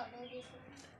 Obrigada.